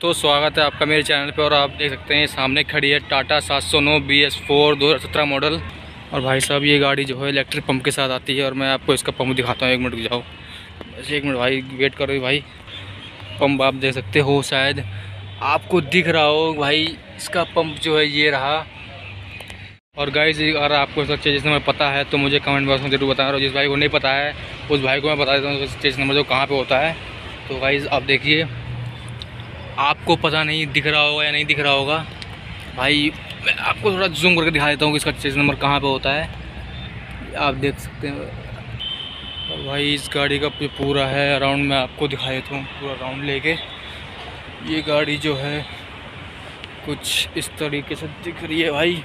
तो स्वागत है आपका मेरे चैनल पे और आप देख सकते हैं, सामने खड़ी है टाटा 709 बी एस फोर दो सत्रह मॉडल। और भाई साहब, ये गाड़ी जो है इलेक्ट्रिक पंप के साथ आती है और मैं आपको इसका पंप दिखाता हूँ, एक मिनट जाओ। बस एक मिनट भाई वेट करो भाई। पंप आप देख सकते हो शायद। आपको दिख रहा हो भाई, इसका पंप जो है ये रहा। और गाइज़ अगर आपको इसका चेजिस नंबर पता है तो मुझे कमेंट बॉक्स में ज़रूर बताएँ और जिस भाई को नहीं पता है, उस भाई को मैं बता देता हूँ चेज नंबर जो कहाँ पे होता है। तो गाइज़ आप देखिए। आपको पता नहीं दिख रहा होगा या नहीं दिख रहा होगा। भाई, मैं आपको थोड़ा जूम करके दिखा देता हूँ कि इसका चेज नंबर कहाँ पे होता है। आप देख सकते हैं। भाई, इस गाड़ी का पूरा है। अराउंड मैं आपको दिखा देता हूँ, पूरा राउंड लेके। ये गाड़ी जो है, कुछ इस तरीके से दिख रही है भाई।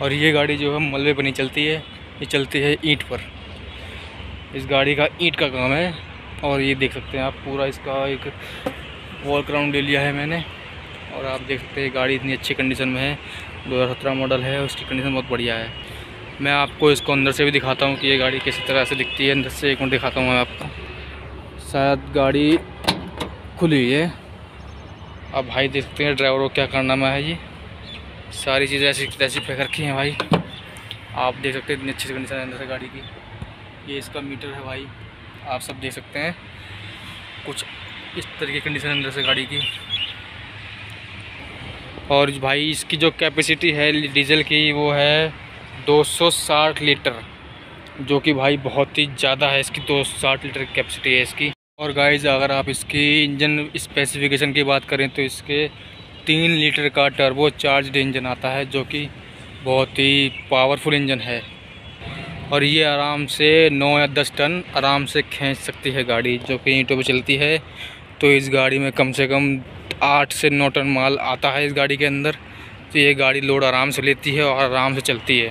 और ये गाड़ी जो है, मलबे पर नहीं चलती है। ये चलती है ईंट पर। इस गाड़ी का ईंट का काम है। और ये देख सकते हैं आप, पूरा इसका एक वॉल क्राउन ले लिया है मैंने। और आप देख सकते हैं गाड़ी इतनी अच्छी कंडीशन में है। दो हज़ार सत्रह मॉडल है, उसकी कंडीशन बहुत बढ़िया है। मैं आपको इसको अंदर से भी दिखाता हूँ कि ये गाड़ी किसी तरह से दिखती है। अंदर से एक मिनट दिखाता हूँ मैं आपको। शायद गाड़ी खुली हुई है। अब भाई देख सकते हैं ड्राइवर को क्या करना है ये। सारी चीज़ें ऐसी ऐसी फेंक रखी हैं भाई। आप देख सकते हैं इतनी अच्छी कंडीशन है अंदर से गाड़ी की। ये इसका मीटर है भाई। आप सब देख सकते हैं। कुछ इस तरीके की कंडीशन अंदर से गाड़ी की। और भाई, इसकी जो कैपेसिटी है डीजल की, वो है 260 लीटर, जो कि भाई बहुत ही ज़्यादा है इसकी 260 लीटर कैपेसिटी है इसकी। और गाइज़ अगर आप इसकी इंजन स्पेसिफिकेशन की बात करें तो इसके तीन लीटर का टर्बो चार्ज इंजन आता है, जो कि बहुत ही पावरफुल इंजन है। और ये आराम से नौ या दस टन आराम से खींच सकती है गाड़ी, जो कि ईंटों पर चलती है। तो इस गाड़ी में कम से कम आठ से नौ टन माल आता है इस गाड़ी के अंदर। तो ये गाड़ी लोड आराम से लेती है और आराम से चलती है।